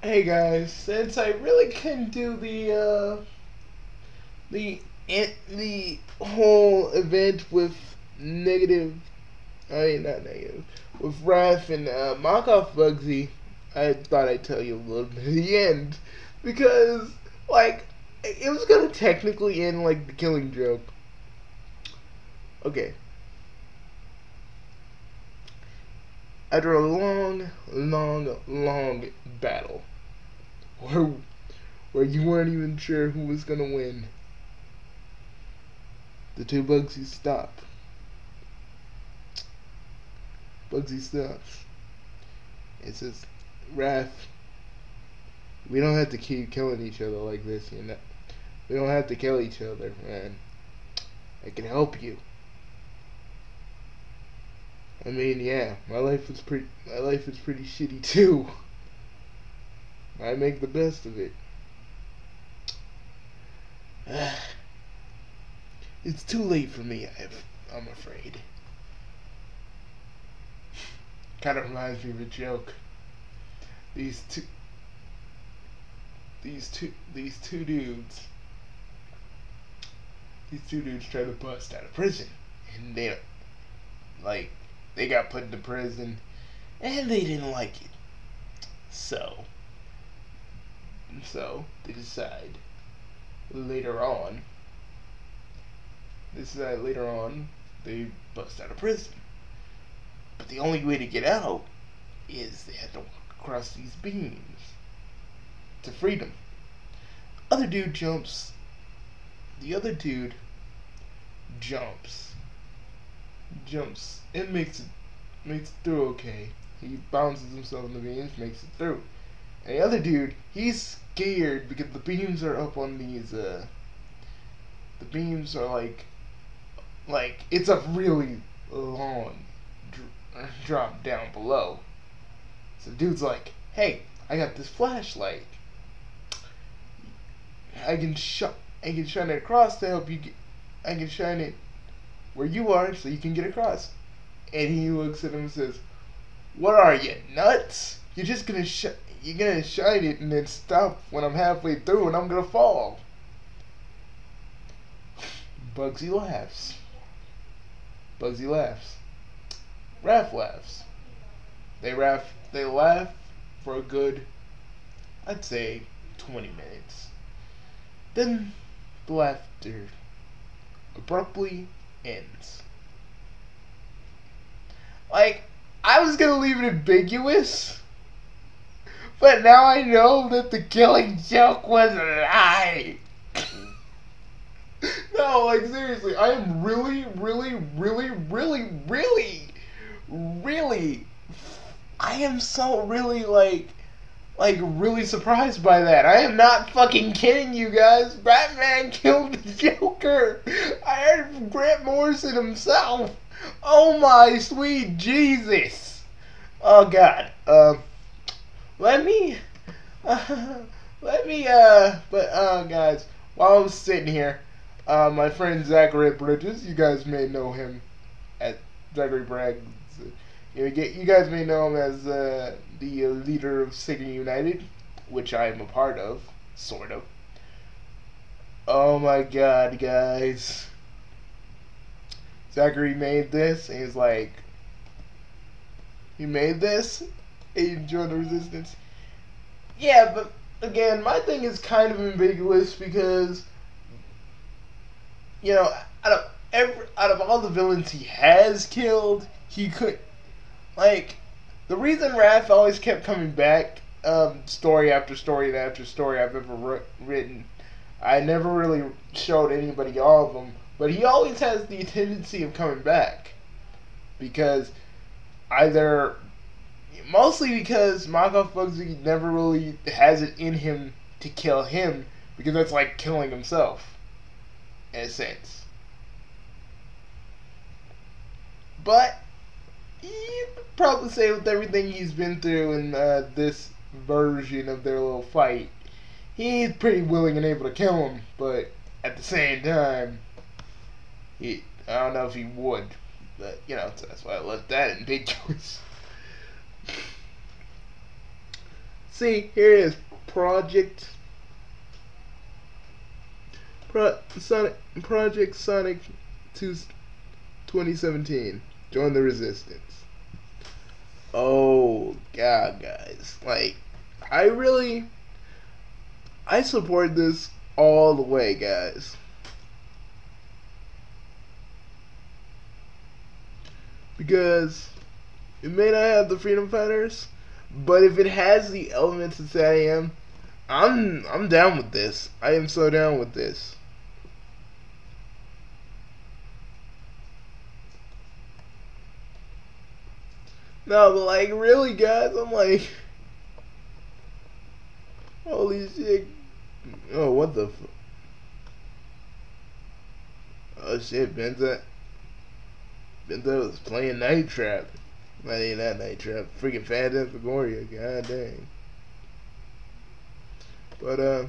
Hey guys, since I really couldn't do the uh, the the whole event with negative, I mean not negative, with Raph and uh, Bugsy, I thought I'd tell you a little bit at the end because like it was gonna technically end like the Killing Joke. Okay. After a long, long, long battle, where, where you weren't even sure who was gonna win, the two Bugsy stop. Bugsy stops. It says, Raph, we don't have to keep killing each other like this, you know. We don't have to kill each other, man. I can help you. I mean, yeah, my life was pretty. My life is pretty shitty too. I make the best of it. it's too late for me. I'm afraid. kind of reminds me of a joke. These two. These two. These two dudes. These two dudes try to bust out of prison, and they, like, they got put into prison and they didn't like it. So, so they decide later on, they decide later on they bust out of prison. But the only way to get out is they have to walk across these beams to freedom. Other dude jumps. The other dude jumps jumps and makes it makes it through okay. He bounces himself in the beams, makes it through. And the other dude, he's scared because the beams are up on these uh the beams are like like it's a really long dr drop down below. So dude's like, "Hey, I got this flashlight. I can sh I can shine it across to help you get I can shine it where you are so you can get across. And he looks at him and says, What are you, nuts? You're just gonna sh- you're gonna shine it and then stop when I'm halfway through and I'm gonna fall. Bugsy laughs. Bugsy laughs. Raph laughs. They laugh they laugh for a good I'd say twenty minutes. Then the laughter abruptly ends. Like, I was gonna leave it ambiguous, but now I know that the killing joke was a lie. no, like seriously, I am really, really, really, really, really, really, I am so really like like really surprised by that. I am not fucking kidding you guys. Batman killed the Joker. I heard from Grant Morrison himself. Oh my sweet Jesus. Oh God. Uh, let me. Uh, let me. Uh, but uh, guys, while I'm sitting here, uh, my friend Zachary Bridges, you guys may know him at Zachary Braggs. You, get, you guys may know him as uh, the leader of Sega United, which I am a part of, sort of. Oh my god, guys. Zachary made this, and he's like, he made this, and he joined the resistance. Yeah, but again, my thing is kind of ambiguous because, you know, out of every, out of all the villains he has killed, he could, like, the reason Raph always kept coming back, um, story after story after story I've ever written, I never really showed anybody all of them, but he always has the tendency of coming back because either mostly because Markov Bugsy never really has it in him to kill him because that's like killing himself in a sense. But you could probably say with everything he's been through in uh, this version of their little fight, he's pretty willing and able to kill him. But at the same time, he I don't know if he would. But you know, so that's why I left that ambiguous. See, here is. Project Pro, Sonic Project Sonic 2 2017. Join the resistance. Oh god, guys. Like I really I support this all the way, guys. Because it may not have the Freedom Fighters, but if it has the elements of SatAM, I'm I'm down with this. I am so down with this. No, but like really guys, I'm like Holy shit. Oh, what the Oh shit, Benza. Benza was playing Night Trap. Not even that Night Trap. Freaking Phantasmagoria, god dang. But uh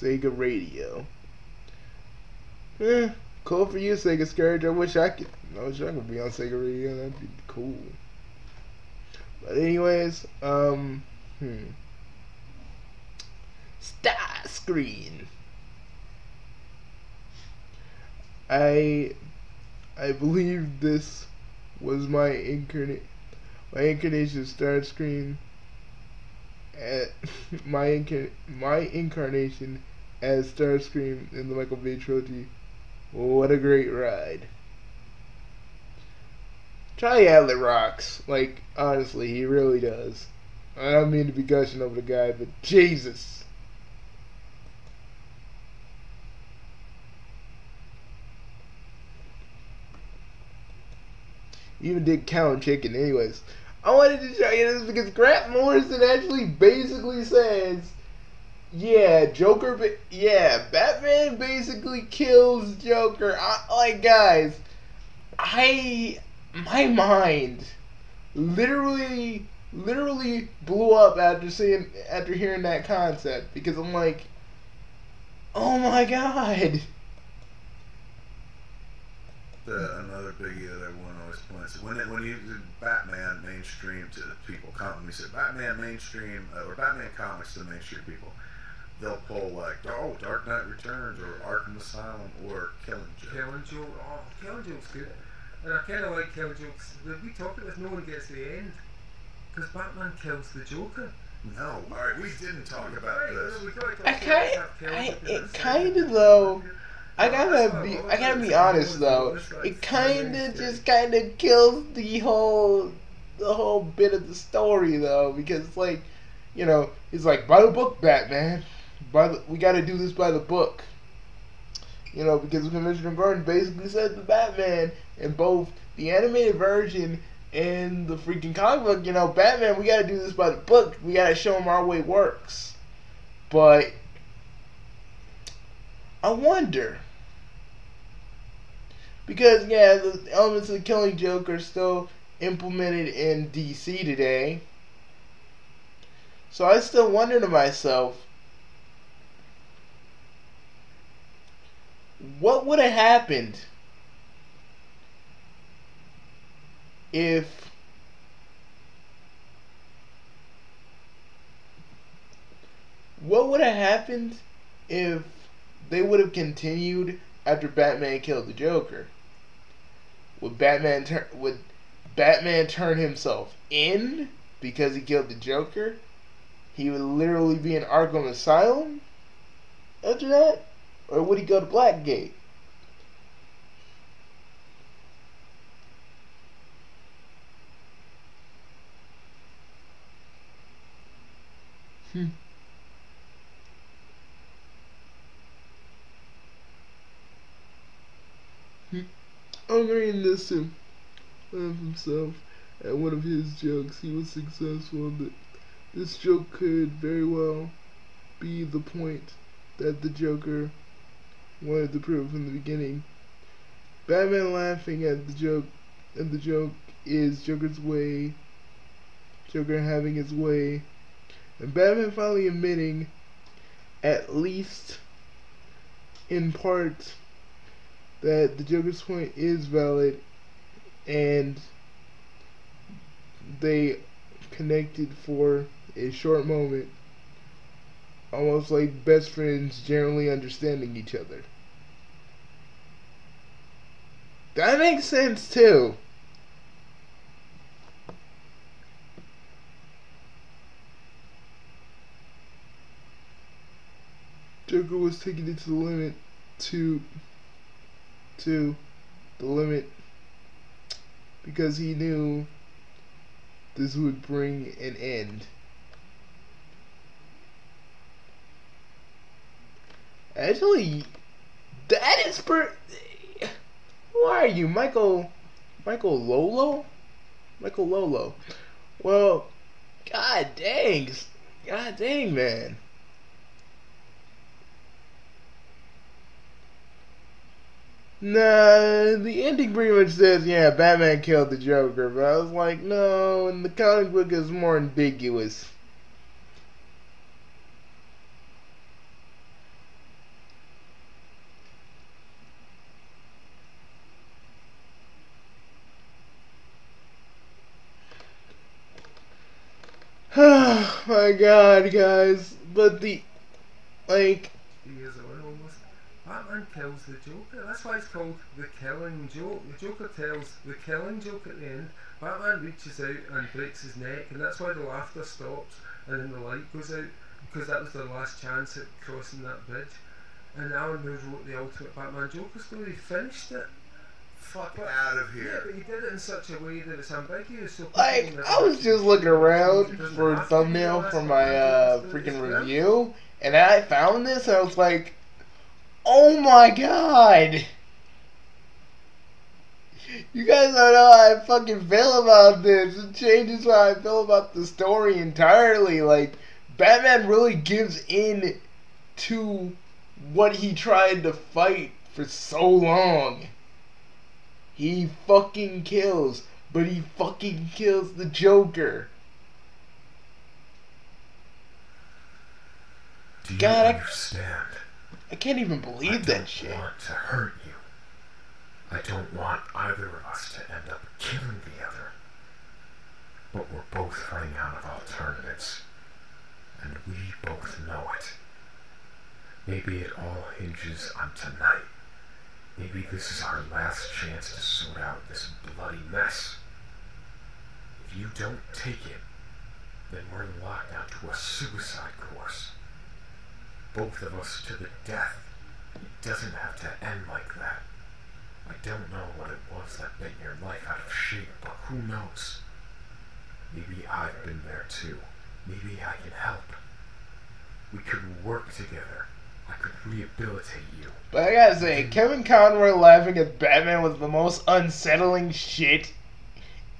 Sega Radio. Eh, cool for you, Sega Scourge. I wish I could I wish I could be on Sega Radio, that'd be cool. But anyways, um hmm. Star screen. I I believe this was my incarnate my incarnation Starscream eh, at my inca- my incarnation as Starscream in the Michael Bay trilogy. What a great ride. Charlie Adler rocks. Like, honestly, he really does. I don't mean to be gushing over the guy, but Jesus. Even did Cow and Chicken, anyways. I wanted to show you this because Grant Morrison actually basically says, yeah, Joker, yeah, Batman basically kills Joker. I, like, guys, I, my mind literally, literally blew up after seeing, after hearing that concept because I'm like, oh my god. The, another biggie that always points when it, when you did Batman mainstream to people, com- we said Batman mainstream uh, or Batman comics to mainstream people, they'll pull like oh Dark Knight Returns or Arkham Asylum or Killing Joke. Killing Joke. Oh, Killing Joke's good. And I kind of like Killing Joke's. We talk about this, no one gets to the end. Because Batman kills the Joker. No, all right, we didn't talk about this. we gotta I kind, Killing I, it kind of though. I gotta be, I gotta be honest though. It kinda just kind of kills the whole, the whole bit of the story though, because it's like, you know, he's like by the book, Batman. By the, we got to do this by the book. You know, because Commissioner Gordon basically said to Batman in both the animated version and the freaking comic book, you know, Batman, we got to do this by the book. We got to show him our way works. But I wonder. Because, yeah, the elements of the Killing Joke are still implemented in DC today. So I still wonder to myself, what would have happened if what would have happened if they would have continued after Batman killed the Joker? Would Batman turn would Batman turn himself in because he killed the Joker? He would literally be in Arkham Asylum after that? Or would he go to Blackgate? Hmm. Hmm. I'm reading this to himself at one of his jokes. He was successful. This joke could very well be the point that the Joker wanted to prove from the beginning. Batman laughing at the joke, and the joke is Joker's way, Joker having his way, and Batman finally admitting, at least in part, that the Joker's point is valid, and they connected for a short moment, almost like best friends generally understanding each other. That makes sense too. Joker was taking it to the limit to to the limit because he knew this would bring an end. Actually, that is per. Who are you, Michael? Michael Lolo? Michael Lolo. Well, god dang, god dang, man. Nah, the ending pretty much says, yeah, Batman killed the Joker, but I was like, no, and the comic book is more ambiguous. Oh my god, guys. But the, like. Batman kills the Joker. That's why it's called the Killing Joke. The Joker tells the Killing Joke at the end. Batman reaches out and breaks his neck, and that's why the laughter stops and then the light goes out because that was their last chance at crossing that bridge. And Alan Moore wrote the Ultimate Batman Joker story. He finished it. Fuck But- out of here. Yeah, here. but he did it in such a way that it's ambiguous. So people Like, never I was just looking around for a have to be the thumbnail for my uh, freaking review, and I found this, and I was like, oh my god! You guys don't know how I fucking feel about this. It changes how I feel about the story entirely. Like, Batman really gives in to what he tried to fight for so long. He fucking kills, but he fucking kills the Joker. Do you God, I- understand? I can't even believe that shit. I don't want to hurt you. I don't want either of us to end up killing the other. But we're both running out of alternatives. And we both know it. Maybe it all hinges on tonight. Maybe this is our last chance to sort out this bloody mess. If you don't take it, then we're locked onto a suicide course. Both of us to the death. It doesn't have to end like that. I don't know what it was that bent your life out of shape, but who knows? Maybe I've been there too. Maybe I can help. We could work together. I could rehabilitate you. But I gotta say, Kevin Conroy laughing at Batman was the most unsettling shit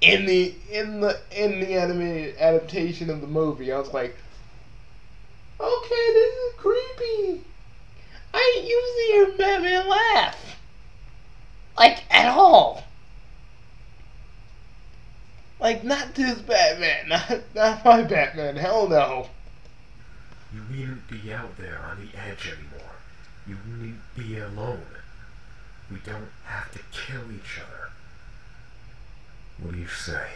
in the in the in the animated adaptation of the movie. I was like, okay, this is creepy. I ain't usually hear Batman laugh. Like at all. Like not this Batman, not not my Batman, hell no. You needn't be out there on the edge anymore. You needn't be alone. We don't have to kill each other. What do you say?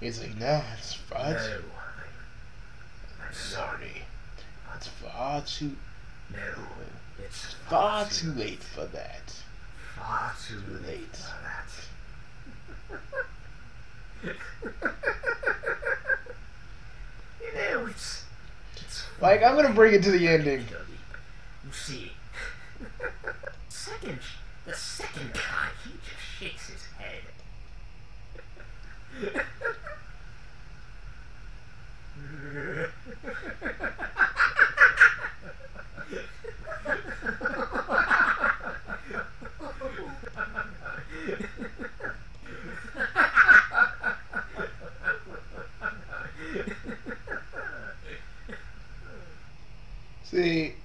He's like, nah, it's far No. too, I'm sorry. it's far too No. It's far too late for that. Far too late. for that. you know, it's, it's Like, I'm gonna bring it to the ending. You see, second, the second guy, he just shakes his head.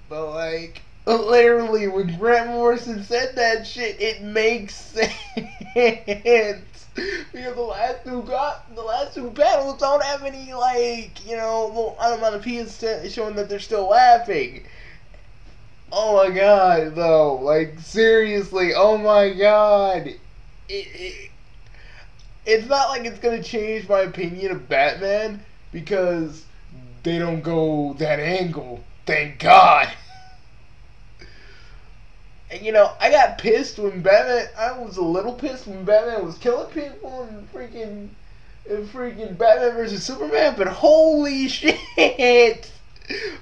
But like, literally, when Grant Morrison said that shit, it makes sense. because the last two got the last two panels don't have any like you know little onomatopoeias showing that they're still laughing. Oh my god, though, like seriously, oh my god, it, it it's not like it's gonna change my opinion of Batman because they don't go that angle. Thank God. And you know, I got pissed when Batman. I was a little pissed when Batman was killing people and freaking, and freaking Batman versus Superman. But holy shit!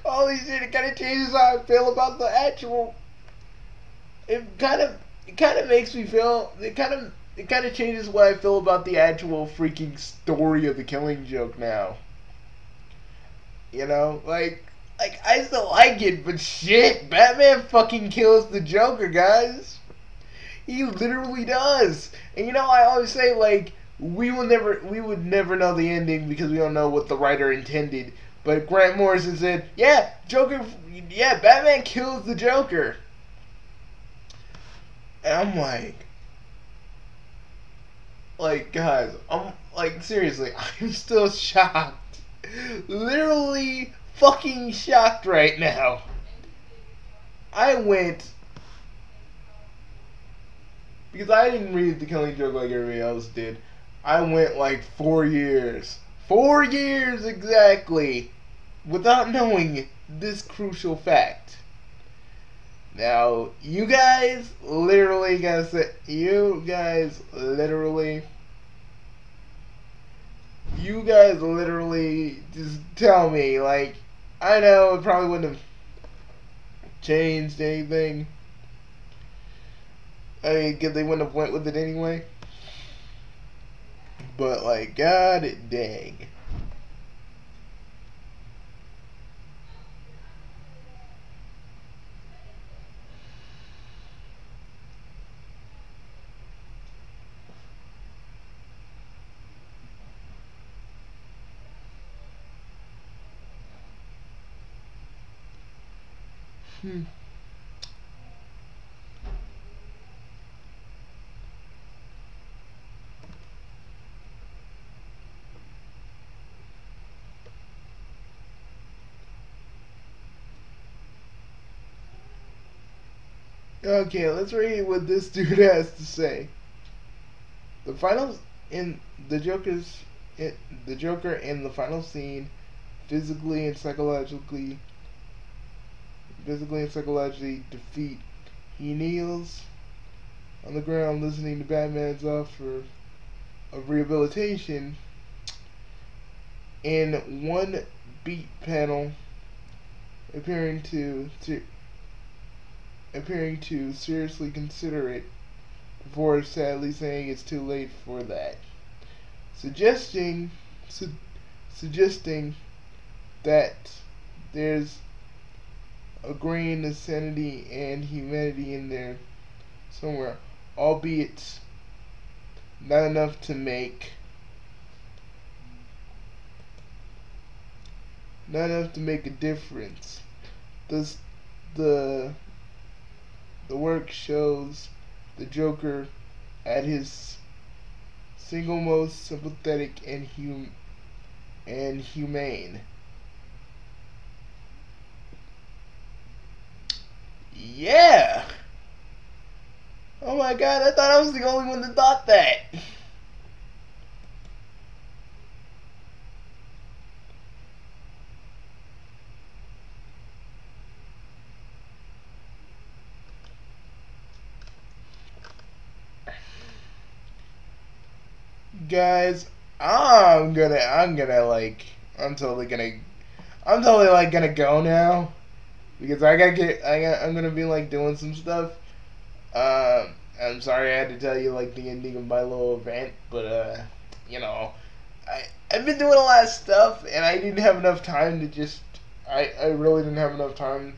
Holy shit! It kind of changes how I feel about the actual. It kind of, it kind of makes me feel. It kind of, it kind of changes what I feel about the actual freaking story of the Killing Joke now. You know, like like I still like it, but shit, Batman fucking kills the Joker, guys. He literally does. And you know, I always say like we will never, we would never know the ending because we don't know what the writer intended. But Grant Morrison said, "Yeah, Joker, yeah, Batman kills the Joker." And I'm like, like guys, I'm like seriously, I'm still shocked. Literally fucking shocked right now. I went because I didn't read the Killing Joke like everybody else did. I went like four years, four years exactly, without knowing this crucial fact. Now, you guys literally gotta say, you guys literally you guys literally just tell me, like, I know it probably wouldn't have changed anything. I mean, they wouldn't have went with it anyway. But like, god dang. Hmm. Okay, let's read what this dude has to say. The final in the Joker's it, the Joker in the final scene, physically and psychologically, physically and psychologically defeat. He kneels on the ground, listening to Batman's offer of rehabilitation. In one beat panel, appearing to, to appearing to seriously consider it before sadly saying it's too late for that. Suggesting su- suggesting that there's a grain of sanity and humanity in there somewhere, albeit not enough to make not enough to make a difference. This the the work shows the Joker at his single most sympathetic and hum and humane. Yeah. Oh my god, I thought I was the only one that thought that. guys, I'm gonna, I'm gonna like, I'm totally gonna, I'm totally like gonna go now because I gotta get, I got, I'm gonna be like doing some stuff. Um, I'm sorry I had to tell you like the ending of my little event, but uh, you know, I I've been doing a lot of stuff and I didn't have enough time to just, I I really didn't have enough time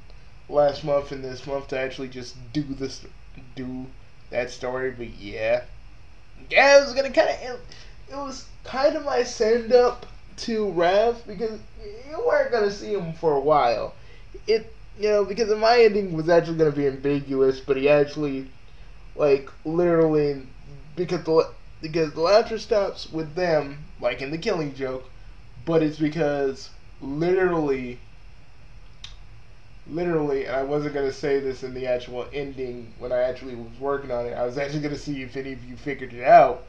last month and this month to actually just do this, do that story. But yeah yeah, it was gonna kind of it, it, was kind of my send up to Rev because you weren't gonna see him for a while. It you know because my ending was actually gonna be ambiguous, but he actually like literally because the because the laughter stops with them like in the Killing Joke, but it's because literally literally, and I wasn't gonna say this in the actual ending when I actually was working on it. I was actually gonna see if any of you figured it out.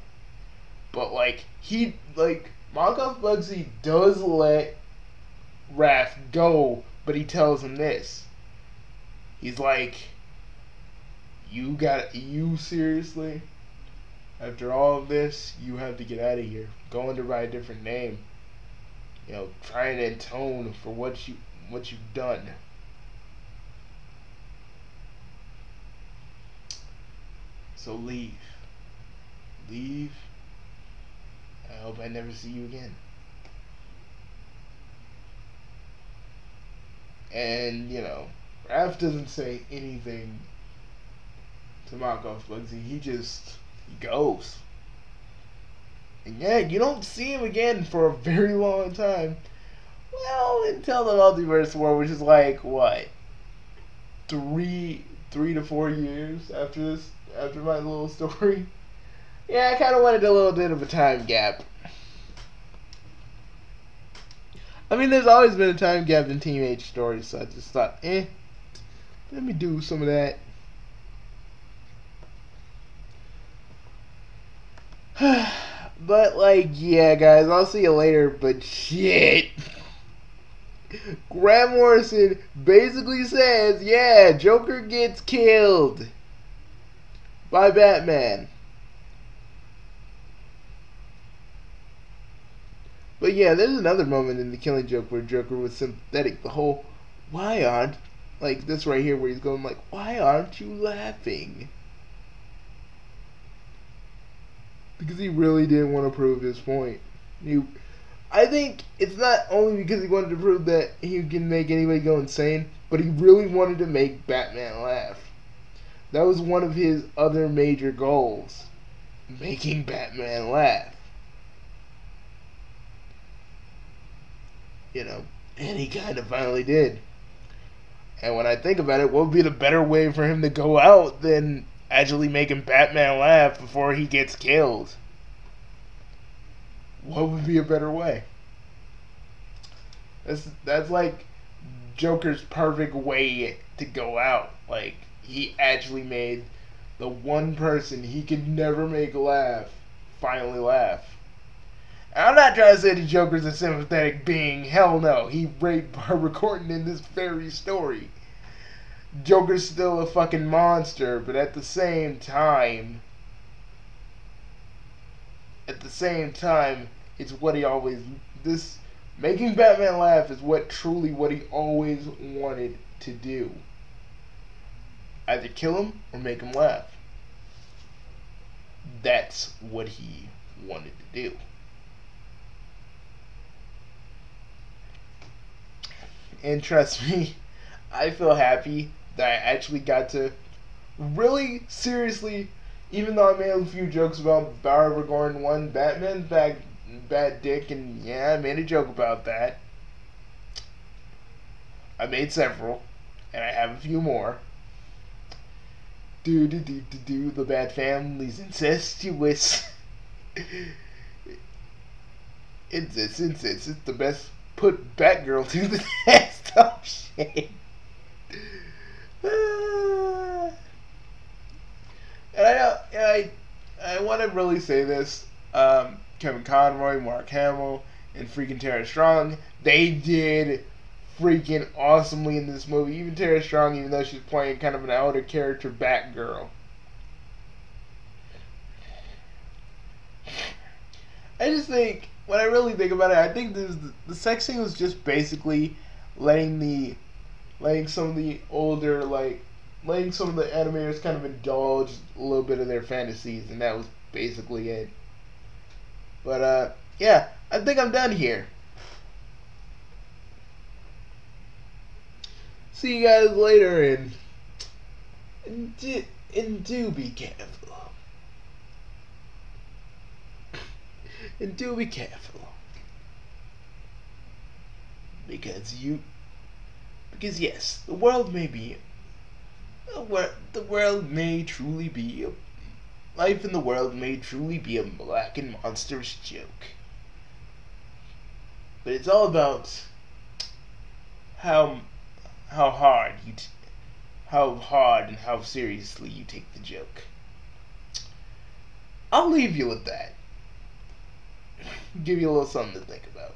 But like he like Monkoff Bugsy does let Raph go, but he tells him this. He's like, "You got you seriously? After all of this, you have to get out of here. Go under by a different name. You know, try and atone for what you what you've done." So leave. Leave. I hope I never see you again. And, you know, Raph doesn't say anything to Monkoff Bugsy. He just he goes. And yeah, you don't see him again for a very long time. Well, until the Multiverse War, which is like what? Three three to four years after this after my little story. Yeah, I kinda wanted a little bit of a time gap. I mean, there's always been a time gap in teenage stories, so I just thought, eh, let me do some of that. but, like, yeah, guys, I'll see you later, but shit. Grant Morrison basically says, yeah, Joker gets killed by Batman. But yeah, there's another moment in the Killing Joke where Joker was sympathetic. The whole, why aren't, like this right here where he's going like, why aren't you laughing? Because he really didn't want to prove his point. He, I think it's not only because he wanted to prove that he can make anybody go insane, but he really wanted to make Batman laugh. That was one of his other major goals. Making Batman laugh. You know, and he kind of finally did. And when I think about it, what would be the better way for him to go out than actually making Batman laugh before he gets killed? What would be a better way? That's that's like Joker's perfect way to go out. Like he actually made the one person he could never make laugh finally laugh. I'm not trying to say the Joker's a sympathetic being. Hell no. He raped Barbara Gordon in this very story. Joker's still a fucking monster, but at the same time, at the same time, it's what he always this making Batman laugh is what truly what he always wanted to do. Either kill him or make him laugh. That's what he wanted to do. And trust me, I feel happy that I actually got to really seriously, even though I made a few jokes about Barbara Gordon one, Batman back bad dick, and yeah, I made a joke about that. I made several, and I have a few more. Do do do do do. The bad family's incestuous. incest, incest. It's the best. Put Batgirl to the test. Oh shit. And I I, I want to really say this. Um, Kevin Conroy, Mark Hamill, and freaking Tara Strong, they did freaking awesomely in this movie. Even Tara Strong, even though she's playing kind of an outer character, Batgirl. I just think when I really think about it, I think this the sex scene was just basically letting the letting some of the older like letting some of the animators kind of indulge a little bit of their fantasies, and that was basically it. But uh, yeah, I think I'm done here. See you guys later, and do, and do be careful. And do be careful. Because you because yes, the world may be the world may truly be life in the world may truly be a black and monstrous joke. But it's all about how how hard you how hard and how seriously you take the joke. I'll leave you with that give you a little something to think about.